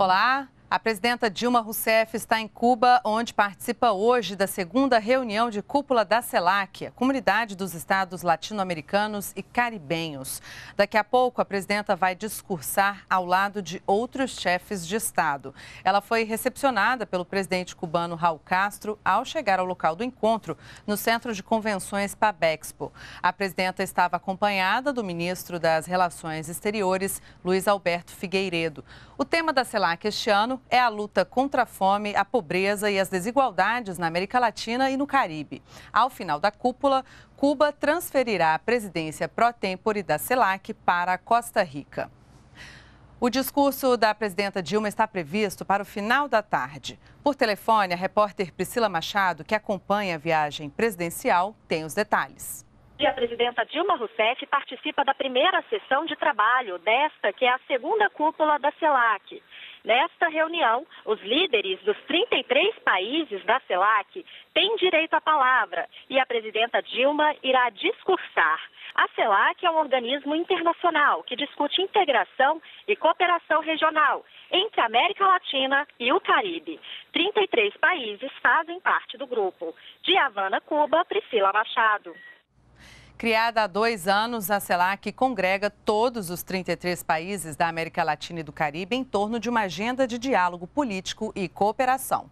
Olá, a presidenta Dilma Rousseff está em Cuba, onde participa hoje da segunda reunião de cúpula da CELAC, Comunidade dos Estados Latino-Americanos e Caribenhos. Daqui a pouco, a presidenta vai discursar ao lado de outros chefes de Estado. Ela foi recepcionada pelo presidente cubano Raul Castro ao chegar ao local do encontro, no Centro de Convenções Pabexpo. A presidenta estava acompanhada do ministro das Relações Exteriores, Luiz Alberto Figueiredo. O tema da CELAC este ano é a luta contra a fome, a pobreza e as desigualdades na América Latina e no Caribe. Ao final da cúpula, Cuba transferirá a presidência pró-tempore da CELAC para Costa Rica. O discurso da presidenta Dilma está previsto para o final da tarde. Por telefone, a repórter Priscila Machado, que acompanha a viagem presidencial, tem os detalhes. E a presidenta Dilma Rousseff participa da primeira sessão de trabalho desta, que é a segunda cúpula da CELAC. Nesta reunião, os líderes dos 33 países da CELAC têm direito à palavra e a presidenta Dilma irá discursar. A CELAC é um organismo internacional que discute integração e cooperação regional entre a América Latina e o Caribe. 33 países fazem parte do grupo. De Havana, Cuba, Priscila Machado. Criada há dois anos, a CELAC congrega todos os 33 países da América Latina e do Caribe em torno de uma agenda de diálogo político e cooperação.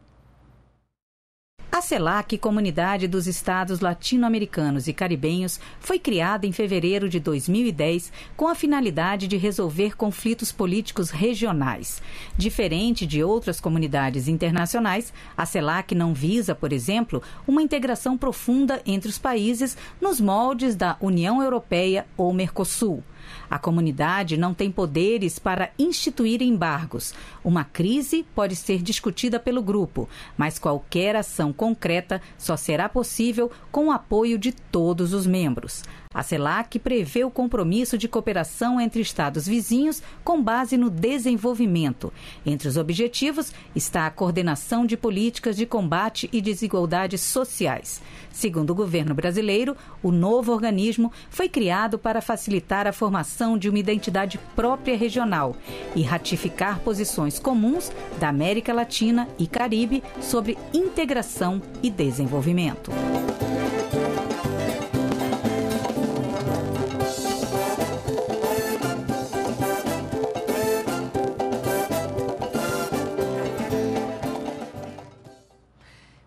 A CELAC, Comunidade dos Estados Latino-Americanos e Caribenhos, foi criada em fevereiro de 2010 com a finalidade de resolver conflitos políticos regionais. Diferente de outras comunidades internacionais, a CELAC não visa, por exemplo, uma integração profunda entre os países nos moldes da União Europeia ou Mercosul. A comunidade não tem poderes para instituir embargos. Uma crise pode ser discutida pelo grupo, mas qualquer ação concreta só será possível com o apoio de todos os membros. A CELAC prevê o compromisso de cooperação entre Estados vizinhos com base no desenvolvimento. Entre os objetivos está a coordenação de políticas de combate e desigualdades sociais. Segundo o governo brasileiro, o novo organismo foi criado para facilitar a formação de uma identidade própria regional e ratificar posições comuns da América Latina e Caribe sobre integração e desenvolvimento.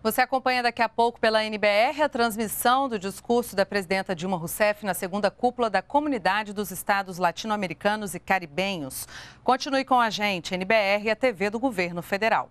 Você acompanha daqui a pouco pela NBR a transmissão do discurso da presidenta Dilma Rousseff na segunda cúpula da Comunidade dos Estados Latino-Americanos e Caribenhos. Continue com a gente, NBR e a TV do Governo Federal.